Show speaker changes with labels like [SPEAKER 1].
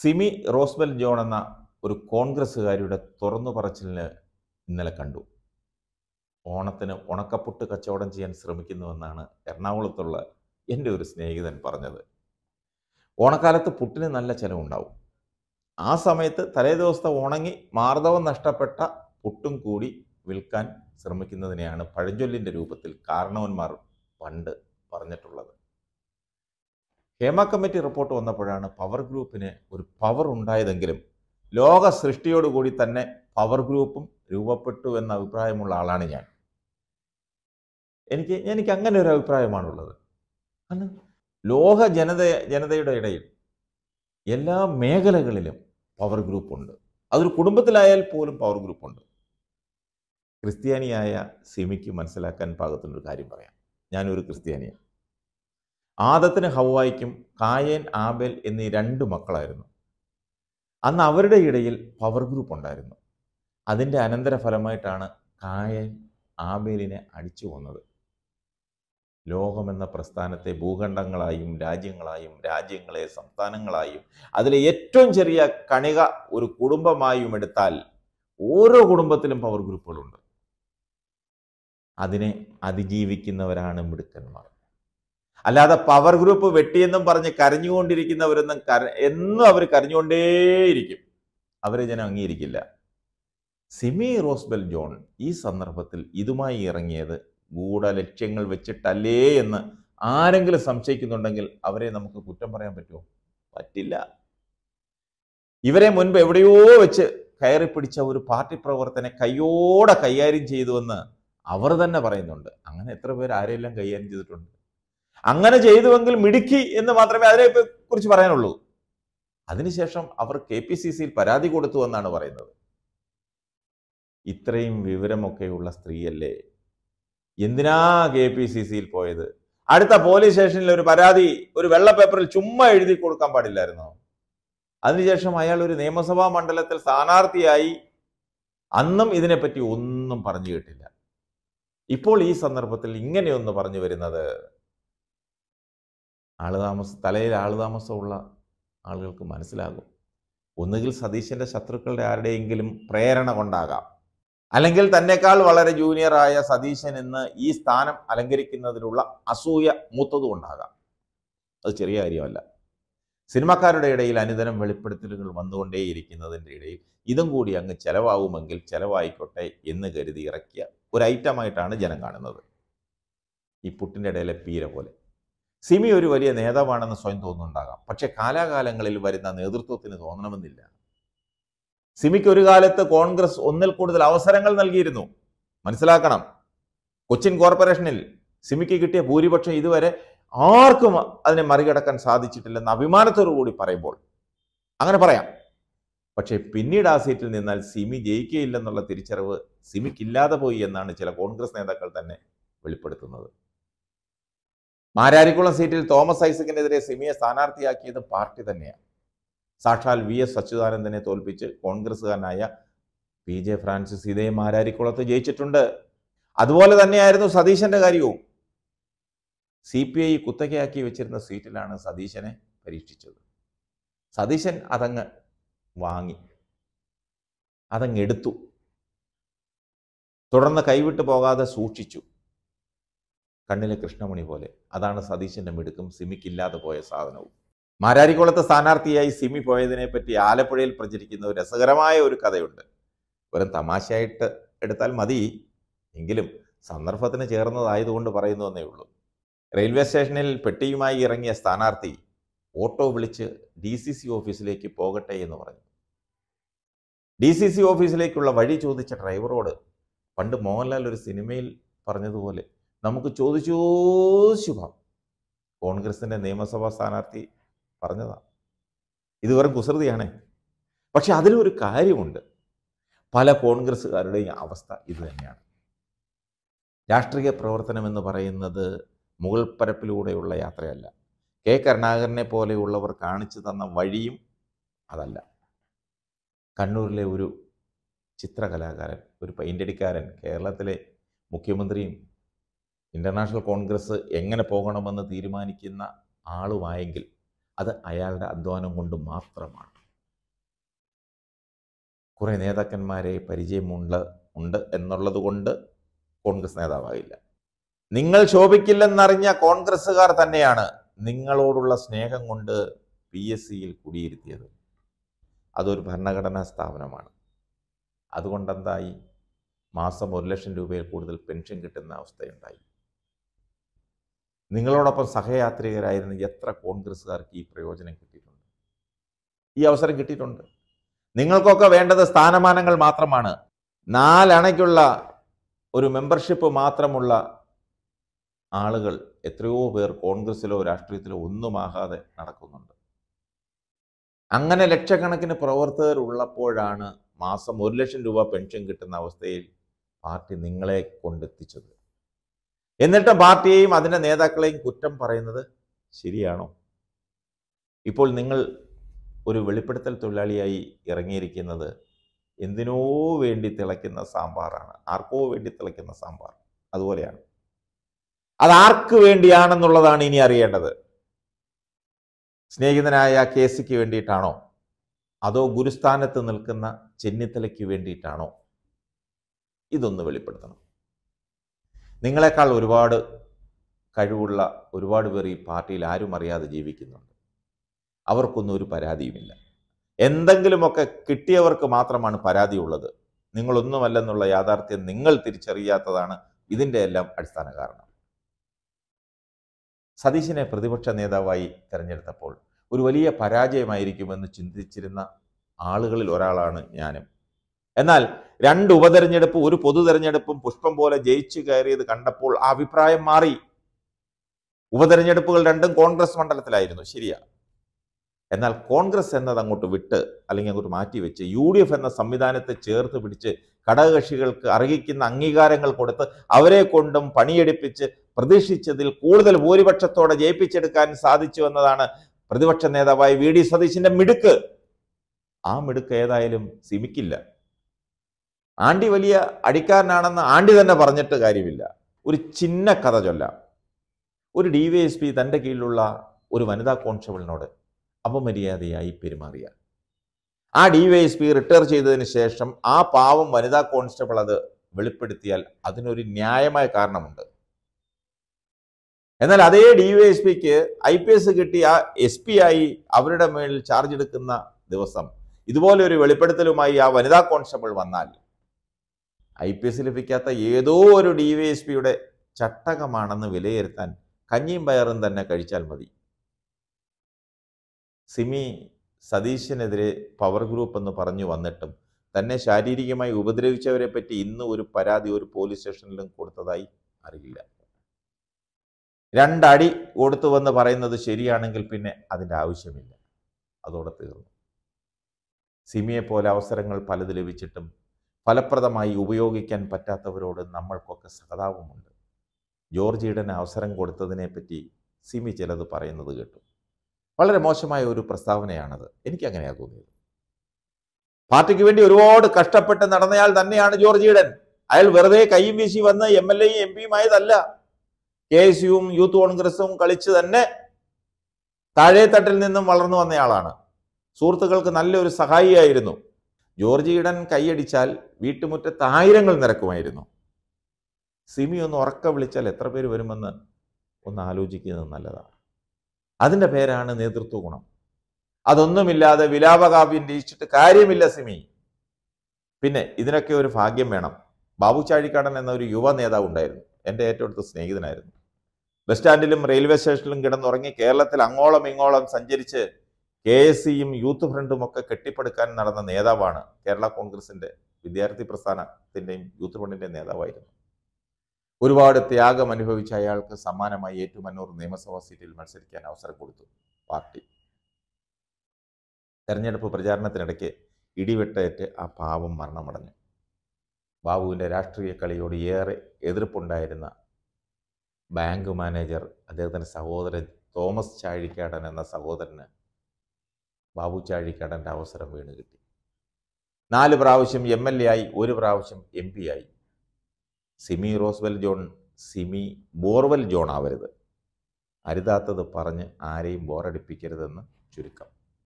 [SPEAKER 1] Simi Rosebell John എന്ന ഒരു കോൺഗ്രസ്സുകാരിയുടെ തുറന്നു പറച്ചിലിന് ഇന്നലെ കണ്ടു. ഓണത്തിന് ഉണക്കപ്പുട്ട് കച്ചവടം ചെയ്യാൻ ശ്രമിക്കുന്നുവെന്നാണ് എറണാകുളത്തുള്ള എന്റെ ഒരു സ്നേഹിതൻ പറഞ്ഞത്. ഓണക്കാലത്ത് പുട്ടിന് നല്ല ചിലവുണ്ടാവും. ആ സമയത്ത് തലേ ദിവസത്തെ ഉണങ്ങി മാർദ്ദവം നഷ്ടപ്പെട്ട പുട്ടും കൂടി വിൽക്കാൻ ശ്രമിക്കുന്നതിനെയാണ് പഴഞ്ചൊല്ലിന്റെ രൂപത്തിൽ കാരണവന്മാർ പണ്ട് പറഞ്ഞിട്ടുള്ളത്. ഹേമ കമ്മിറ്റി റിപ്പോർട്ട് വന്നപ്പോഴാണ് പവർ ഗ്രൂപ്പിന് ഒരു പവർ ഉണ്ടായതെങ്കിലും ലോക സൃഷ്ടിയോടുകൂടി തന്നെ പവർ ഗ്രൂപ്പും രൂപപ്പെട്ടു എന്ന അഭിപ്രായമുള്ള ആളാണ് ഞാൻ. എനിക്ക് എനിക്ക് അങ്ങനെ ഒരു അഭിപ്രായമാണുള്ളത്. അന്ന് ലോക ജനത ജനതയുടെ ഇടയിൽ എല്ലാ മേഖലകളിലും പവർ ഗ്രൂപ്പുണ്ട് അതൊരു കുടുംബത്തിലായാൽ പോലും പവർ ഗ്രൂപ്പുണ്ട് ക്രിസ്ത്യാനിയായ സിമിക്ക് മനസ്സിലാക്കാൻ പാകത്തിനൊരു കാര്യം പറയാം. ഞാനൊരു ക്രിസ്ത്യാനിയാണ്. ആദത്തിന് ഹവായിക്കും കായേൻ ആബേൽ എന്നീ രണ്ട് മക്കളായിരുന്നു. അന്ന് അവരുടെ ഇടയിൽ പവർ ഗ്രൂപ്പ് ഉണ്ടായിരുന്നു. അതിന്റെ അനന്തരഫലമായിട്ടാണ് കായൻ ആബേലിനെ അടിച്ചു കൊന്നത്. ലോകമെന്ന പ്രസ്ഥാനത്തെ ഭൂഖണ്ഡങ്ങളായും രാജ്യങ്ങളായും രാജ്യങ്ങളെ സംസ്ഥാനങ്ങളായും അതിലെ ഏറ്റവും ചെറിയ കണിക ഒരു കുടുംബമായും എടുത്താൽ ഓരോ കുടുംബത്തിലും പവർ ഗ്രൂപ്പുകളുണ്ട് അതിനെ അതിജീവിക്കുന്നവരാണ് മിടുക്കന്മാർ. അല്ലാതെ പവർ ഗ്രൂപ്പ് വെട്ടിയെന്നും പറഞ്ഞ് കരഞ്ഞുകൊണ്ടിരിക്കുന്നവരെന്നും കര എന്നും അവർ കരഞ്ഞുകൊണ്ടേയിരിക്കും. അവരെ ജനം അംഗീകരിക്കില്ല. സിമി റോസ്ബെൽ ജോൺ ഈ സന്ദർഭത്തിൽ ഇതുമായി ഇറങ്ങിയത് ഗൂഢലക്ഷ്യങ്ങൾ വെച്ചിട്ടല്ലേ എന്ന് ആരെങ്കിലും സംശയിക്കുന്നുണ്ടെങ്കിൽ അവരെ നമുക്ക് കുറ്റം പറയാൻ പറ്റുമോ? പറ്റില്ല. ഇവരെ മുൻപ് എവിടെയോ വെച്ച് കയറി പിടിച്ച ഒരു പാർട്ടി പ്രവർത്തനെ കയ്യോടെ കൈകാര്യം ചെയ്തുവെന്ന് അവർ തന്നെ പറയുന്നുണ്ട്. അങ്ങനെ എത്ര പേർ ആരെയെല്ലാം കൈകാര്യം ചെയ്തിട്ടുണ്ട്? അങ്ങനെ ചെയ്തുവെങ്കിൽ മിടുക്കി എന്ന് മാത്രമേ അതിനെ കുറിച്ച് പറയാനുള്ളൂ. അതിനുശേഷം അവർ കെ പി സി സിയിൽ പരാതി കൊടുത്തു എന്നാണ് പറയുന്നത്. ഇത്രയും വിവരമൊക്കെയുള്ള സ്ത്രീയല്ലേ? എന്തിനാ കെ പി സി സിയിൽ പോയത്? അടുത്ത പോലീസ് സ്റ്റേഷനിൽ ഒരു പരാതി ഒരു വെള്ള പേപ്പറിൽ ചുമ്മാ എഴുതി കൊടുക്കാൻ പാടില്ലായിരുന്നോ? അതിനുശേഷം അയാൾ ഒരു നിയമസഭാ മണ്ഡലത്തിൽ സ്ഥാനാർത്ഥിയായി അന്നും ഇതിനെപ്പറ്റി ഒന്നും പറഞ്ഞു കേട്ടില്ല. ഇപ്പോൾ ഈ സന്ദർഭത്തിൽ ഇങ്ങനെയൊന്ന് പറഞ്ഞു വരുന്നത് ആളുതാമസ തലയിൽ ആളുതാമസമുള്ള ആളുകൾക്ക് മനസ്സിലാകും. ഒന്നുകിൽ സതീശന്റെ ശത്രുക്കളുടെ ആരുടെയെങ്കിലും പ്രേരണ കൊണ്ടാകാം. അല്ലെങ്കിൽ തന്നെക്കാൾ വളരെ ജൂനിയറായ സതീശൻ ഇന്ന് ഈ സ്ഥാനം അലങ്കരിക്കുന്നതിലുള്ള അസൂയ മൂത്തതുകൊണ്ടാകാം അത് ചെറിയ കാര്യമല്ല. സിനിമാക്കാരുടെ ഇടയിൽ അനുദിനം വെളിപ്പെടുത്തലുകൾ വന്നുകൊണ്ടേയിരിക്കുന്നതിന്റെ ഇടയിൽ ഇതും കൂടി അങ്ങ് ചെലവാകുമെങ്കിൽ ചെലവായിക്കോട്ടെ എന്ന് കരുതി ഇറക്കിയ ഒരു ഐറ്റമായിട്ടാണ് ജനം കാണുന്നത്. ഈ പുട്ടിന്റെ ഇടയിലെ പീര പോലെ. സിമി ഒരു വലിയ നേതാവാണെന്ന് സ്വയം തോന്നുന്നുണ്ടാകാം. പക്ഷെ കാലാകാലങ്ങളിൽ വരുന്ന നേതൃത്വത്തിന് തോന്നണമെന്നില്ല. സിമിക്ക് ഒരു കാലത്ത് കോൺഗ്രസ് ഒന്നിൽ കൂടുതൽ അവസരങ്ങൾ നൽകിയിരുന്നു. മനസ്സിലാക്കണം. കൊച്ചിൻ കോർപ്പറേഷനിൽ സിമിക്ക് കിട്ടിയ ഭൂരിപക്ഷം ഇതുവരെ ആർക്കും അതിനെ മറികടക്കാൻ സാധിച്ചിട്ടില്ലെന്ന് അഭിമാനത്തോടു കൂടി പറയുമ്പോൾ അങ്ങനെ പറയാം. പക്ഷേ പിന്നീട് ആ സീറ്റിൽ നിന്നാൽ സിമി ജയിക്കുകയില്ലെന്നുള്ള തിരിച്ചറിവ് സിമിക്കില്ലാതെ പോയി എന്നാണ് ചില കോൺഗ്രസ് നേതാക്കൾ തന്നെ വെളിപ്പെടുത്തുന്നത്. മാരാരിക്കുളം സീറ്റിൽ തോമസ് ഐസക്കിനെതിരെ സിമിയെ സ്ഥാനാർത്ഥിയാക്കിയത് പാർട്ടി തന്നെയാണ്. സാക്ഷാൽ വി എസ് അച്യുതാനന്ദനെ തോൽപ്പിച്ച് കോൺഗ്രസ്സുകാരനായ പി ജെ ഫ്രാൻസിസ് ഇതേ മാരാരിക്കുളത്ത് ജയിച്ചിട്ടുണ്ട്. അതുപോലെ തന്നെയായിരുന്നു സതീശന്റെ കാര്യവും. സി പി ഐ കുത്തകയാക്കി വെച്ചിരുന്ന സീറ്റിലാണ് സതീശനെ പരീക്ഷിച്ചത്. സതീശൻ അതങ്ങ് വാങ്ങി. അതങ്ങ് എടുത്തു. തുടർന്ന് കൈവിട്ടു പോകാതെ സൂക്ഷിച്ചു. കണ്ണിലെ കൃഷ്ണമണി പോലെ. അതാണ് സതീശന്റെ മിടുക്കും സിമിക്കില്ലാതെ പോയ സാധനവും. മാരാരിക്കുളത്ത് സ്ഥാനാർത്ഥിയായി സിമി പോയതിനെ പറ്റി ആലപ്പുഴയിൽ പ്രചരിക്കുന്ന രസകരമായ ഒരു കഥയുണ്ട്. വെറും തമാശയായിട്ട് എടുത്താൽ മതി. എങ്കിലും സന്ദർഭത്തിന് ചേർന്നതായതുകൊണ്ട് പറയുന്നു എന്നേ ഉള്ളൂ. റെയിൽവേ സ്റ്റേഷനിൽ പെട്ടിയുമായി ഇറങ്ങിയ സ്ഥാനാർത്ഥി ഓട്ടോ വിളിച്ച് ഡി സി സി ഓഫീസിലേക്ക് പോകട്ടെ എന്ന് പറഞ്ഞു. ഡി സി സി ഓഫീസിലേക്കുള്ള വഴി ചോദിച്ച ഡ്രൈവറോട് പണ്ട് മോഹൻലാൽ ഒരു സിനിമയിൽ പറഞ്ഞതുപോലെ നമുക്ക് ചോദിച്ചോശു ശുഭം കോൺഗ്രസിന്റെ നിയമസഭാ സ്ഥാനാർത്ഥി പറഞ്ഞതാണ് ഇത് വെറും കുസൃതിയാണ്. പക്ഷെ അതിലൊരു കാര്യമുണ്ട്. പല കോൺഗ്രസ്സുകാരുടെയും അവസ്ഥ ഇത് തന്നെയാണ്. രാഷ്ട്രീയ പ്രവർത്തനം എന്ന് പറയുന്നത് മുകൾ പരപ്പിലൂടെയുള്ള യാത്രയല്ല. കെ കരുണാകരനെ പോലെയുള്ളവർ കാണിച്ചു തന്ന വഴിയും അതല്ല. കണ്ണൂരിലെ ഒരു ചിത്രകലാകാരൻ ഒരു പെയിന്റടിക്കാരൻ കേരളത്തിലെ മുഖ്യമന്ത്രിയും ഇന്റർനാഷണൽ കോൺഗ്രസ് എങ്ങനെ പോകണമെന്ന് തീരുമാനിക്കുന്ന ആളുമായെങ്കിൽ അത് അയാളുടെ അധ്വാനം കൊണ്ട് മാത്രമാണ്. കുറേ നേതാക്കന്മാരെ പരിചയമുണ്ട് ഉണ്ട് എന്നുള്ളത് കൊണ്ട് കോൺഗ്രസ് നേതാവായില്ല. നിങ്ങൾ ശോഭിക്കില്ലെന്നറിഞ്ഞ കോൺഗ്രസ്സുകാർ തന്നെയാണ് നിങ്ങളോടുള്ള സ്നേഹം കൊണ്ട് പി എസ് സിയിൽ കുടിയിരുത്തിയത്. അതൊരു ഭരണഘടനാ സ്ഥാപനമാണ്. അതുകൊണ്ടെന്തായി? മാസം ഒരു ലക്ഷം രൂപയിൽ കൂടുതൽ പെൻഷൻ കിട്ടുന്ന അവസ്ഥയുണ്ടായി. നിങ്ങളോടൊപ്പം സഹയാത്രികരായിരുന്ന എത്ര കോൺഗ്രസ്സുകാർക്ക് ഈ പ്രയോജനം കിട്ടിയിട്ടുണ്ട്? ഈ അവസരം കിട്ടിയിട്ടുണ്ട്. നിങ്ങൾക്കൊക്കെ വേണ്ടത് സ്ഥാനമാനങ്ങൾ മാത്രമാണ്. നാലണയ്ക്കുള്ള ഒരു മെമ്പർഷിപ്പ് മാത്രമുള്ള ആളുകൾ എത്രയോ പേർ കോൺഗ്രസ്സിലോ രാഷ്ട്രീയത്തിലോ ഒന്നുമാകാതെ നടക്കുന്നുണ്ട്. അങ്ങനെ ലക്ഷക്കണക്കിന് പ്രവർത്തകർ ഉള്ളപ്പോഴാണ് മാസം ഒരു ലക്ഷം രൂപ പെൻഷൻ കിട്ടുന്ന അവസ്ഥയിൽ പാർട്ടി നിങ്ങളെ കൊണ്ടെത്തിച്ചത്. എന്നിട്ട് പാർട്ടിയെയും അതിന്റെ നേതാക്കളെയും കുറ്റം പറയുന്നത് ശരിയാണോ? ഇപ്പോൾ നിങ്ങൾ ഒരു വെളിപ്പെടുത്തൽ തൊഴിലാളിയായി ഇറങ്ങിയിരിക്കുന്നത് എന്തിനോ വേണ്ടി തിളയ്ക്കുന്ന സാമ്പാറാണ്. ആർക്കോ വേണ്ടി തിളയ്ക്കുന്ന സാമ്പാർ. അതുപോലെയാണ്. അത് വേണ്ടിയാണെന്നുള്ളതാണ് ഇനി അറിയേണ്ടത്. സ്നേഹിതനായ കെ സിക്ക് വേണ്ടിയിട്ടാണോ? അതോ ഗുരുസ്ഥാനത്ത് നിൽക്കുന്ന ചെന്നിത്തലയ്ക്ക് വേണ്ടിയിട്ടാണോ? ഇതൊന്ന് വെളിപ്പെടുത്തണം. നിങ്ങളെക്കാൾ ഒരുപാട് കഴിവുള്ള ഒരുപാട് പേർ ഈ പാർട്ടിയിൽ ആരും അറിയാതെ ജീവിക്കുന്നുണ്ട്. അവർക്കൊന്നും ഒരു പരാതിയുമില്ല. എന്തെങ്കിലുമൊക്കെ കിട്ടിയവർക്ക് മാത്രമാണ് പരാതിയുള്ളത്. നിങ്ങളൊന്നുമല്ലെന്നുള്ള യാഥാർത്ഥ്യം നിങ്ങൾ തിരിച്ചറിയാത്തതാണ് ഇതിന്റെ എല്ലാം അടിസ്ഥാന കാരണം. സതീശിനെ പ്രതിപക്ഷ നേതാവായി തിരഞ്ഞെടുത്തപ്പോൾ ഒരു വലിയ പരാജയമായിരിക്കുമെന്ന് ചിന്തിച്ചിരുന്ന ആളുകളിൽ ഒരാളാണ് ഞാനും. എന്നാൽ രണ്ട് ഉപതെരഞ്ഞെടുപ്പ് ഒരു പൊതു തെരഞ്ഞെടുപ്പും പുഷ്പം പോലെ ജയിച്ചു കയറിയത് കണ്ടപ്പോൾ ആ അഭിപ്രായം മാറി. ഉപതെരഞ്ഞെടുപ്പുകൾ രണ്ടും കോൺഗ്രസ് മണ്ഡലത്തിലായിരുന്നു ശരിയാ. എന്നാൽ കോൺഗ്രസ് എന്നത് അങ്ങോട്ട് വിട്ട് അല്ലെങ്കിൽ അങ്ങോട്ട് മാറ്റിവെച്ച് യു ഡി എഫ് എന്ന സംവിധാനത്തെ ചേർത്ത് പിടിച്ച് ഘടകകക്ഷികൾക്ക് അർഹിക്കുന്ന അംഗീകാരങ്ങൾ കൊടുത്ത് അവരെ കൊണ്ടും പണിയെടുപ്പിച്ച് പ്രതീക്ഷിച്ചതിൽ കൂടുതൽ ഭൂരിപക്ഷത്തോടെ ജയിപ്പിച്ചെടുക്കാൻ സാധിച്ചു എന്നതാണ് പ്രതിപക്ഷ നേതാവായ വി ഡി സതീശിന്റെ മിടുക്ക്. ആ മിടുക്ക് ഏതായാലും സിമിക്കില്ല. ആണ്ടി വലിയ അടിക്കാരനാണെന്ന് ആണ്ടി തന്നെ പറഞ്ഞിട്ട് കാര്യമില്ല. ഒരു ചിന്ന കഥ ചൊല്ലാം. ഒരു ഡി വൈ എസ് പി തന്റെ കീഴിലുള്ള ഒരു വനിതാ കോൺസ്റ്റബിളിനോട് അപമര്യാദയായി പെരുമാറിയ. ആ D Y S P retire ചെയ്തതിന് ശേഷം ആ പാവം വനിതാ കോൺസ്റ്റബിൾ അത് വെളിപ്പെടുത്തിയാൽ അതിനൊരു ന്യായമായ കാരണമുണ്ട്. എന്നാൽ അതേ ഡി വൈ എസ് പിക്ക് ഐ പി എസ് കിട്ടി ആ എസ് പി ആയി അവരുടെ മേളിൽ ചാർജ് എടുക്കുന്ന ദിവസം ഇതുപോലെ ഒരു വെളിപ്പെടുത്തലുമായി ആ വനിതാ കോൺസ്റ്റബിൾ വന്നാൽ ഐ പി എസ് ലഭിക്കാത്ത ഏതോ ഒരു ഡി വൈ എസ് പിയുടെ ചട്ടകമാണെന്ന് വിലയിരുത്താൻ കഞ്ഞിയും പയറും തന്നെ കഴിച്ചാൽ മതി. സിമി സതീശനെതിരെ പവർ ഗ്രൂപ്പ് എന്ന് പറഞ്ഞു വന്നിട്ടും തന്നെ ശാരീരികമായി ഉപദ്രവിച്ചവരെ പറ്റി ഇന്ന് ഒരു പരാതി ഒരു പോലീസ് സ്റ്റേഷനിലും കൊടുത്തതായി അറിയില്ല. രണ്ടടി കൊടുത്തു വന്ന് പറയുന്നത് ശരിയാണെങ്കിൽ പിന്നെ അതിന്റെ ആവശ്യമില്ല. അതോടെ തീർന്നു. സിമിയെ പോലെ അവസരങ്ങൾ പലത് ലഭിച്ചിട്ടും ഫലപ്രദമായി ഉപയോഗിക്കാൻ പറ്റാത്തവരോട് നമ്മൾക്കൊക്കെ സഹതാപമുണ്ട്. ജോർജിയുടെ അവസരം കൊടുത്തതിനെപ്പറ്റി സിമി ചിലത് പറയുന്നത് കേട്ടു. വളരെ മോശമായ ഒരു പ്രസ്താവനയാണത്. എനിക്ക് അങ്ങനെയാ തോന്നിയത്. പാർട്ടിക്ക് വേണ്ടി ഒരുപാട് കഷ്ടപ്പെട്ട് നടന്നയാൾ തന്നെയാണ് ജോർജ് ഈഡൻ അയാൾ വെറുതെ കൈയും വീശി വന്ന് എം എൽ എയും എം പിയും ആയതല്ല. കെ എസ് യുവും യൂത്ത് കോൺഗ്രസും കളിച്ച് തന്നെ താഴേത്തട്ടിൽ നിന്നും വളർന്നു വന്നയാളാണ്. സുഹൃത്തുക്കൾക്ക് നല്ലൊരു സഹായിയായിരുന്നു. ജോർജ് ഈഡൻ കൈയടിച്ചാൽ വീട്ടുമുറ്റത്ത് ആയിരങ്ങൾ നിരക്കുമായിരുന്നു. സിമി ഒന്ന് ഉറക്ക വിളിച്ചാൽ എത്ര പേര് വരുമെന്ന് ഒന്ന് ആലോചിക്കുന്നത് നല്ലതാണ്. അതിന്റെ പേരാണ് നേതൃത്വ ഗുണം. അതൊന്നുമില്ലാതെ വിലാപകാവ്യം രചിച്ചിട്ട് കാര്യമില്ല സിമി. പിന്നെ ഇതിനൊക്കെ ഒരു ഭാഗ്യം വേണം. ബാബു ചാഴിക്കാടൻ എന്ന ഒരു യുവ നേതാവ് ഉണ്ടായിരുന്നു. എന്റെ ഏറ്റവും അടുത്ത സ്നേഹിതനായിരുന്നു. ബസ് സ്റ്റാൻഡിലും റെയിൽവേ സ്റ്റേഷനിലും കിടന്നുറങ്ങി കേരളത്തിൽ അങ്ങോളം ഇങ്ങോളം സഞ്ചരിച്ച് കെ എസ് സിയും യൂത്ത് ഫ്രണ്ടും ഒക്കെ കെട്ടിപ്പടുക്കാൻ നടന്ന നേതാവാണ് കേരള കോൺഗ്രസിന്റെ വിദ്യാർത്ഥി പ്രസ്ഥാനത്തിന്റെയും യൂത്ത് ഫ്രണ്ടിന്റെയും നേതാവായിരുന്നു. ഒരുപാട് ത്യാഗം അനുഭവിച്ച അയാൾക്ക് സമ്മാനമായി ഏറ്റുമന്നൂർ നിയമസഭാ സീറ്റിൽ മത്സരിക്കാൻ അവസരം കൊടുത്തു പാർട്ടി. തെരഞ്ഞെടുപ്പ് പ്രചാരണത്തിനിടയ്ക്ക് ഇടിവെട്ടേറ്റ് ആ പാവം മരണമടഞ്ഞു. ബാബുവിന്റെ രാഷ്ട്രീയ കളിയോട് ഏറെ എതിർപ്പുണ്ടായിരുന്ന ബാങ്ക് മാനേജർ അദ്ദേഹത്തിന്റെ സഹോദരൻ തോമസ് ചാഴിക്കാടൻ എന്ന സഹോദരന് ബാബു ചാഴിക്കാടന്റെ അവസരം വീണ് കിട്ടി. നാല് പ്രാവശ്യം എം എൽ എ ആയി ഒരു പ്രാവശ്യം എം പി ആയി. സിമി റോസ്വെൽ ജോൺ സിമി ബോർവെൽ ജോൺ ആവരുത്. അരുതാത്തത് പറഞ്ഞ് ആരെയും ബോറടിപ്പിക്കരുതെന്ന് ചുരുക്കം.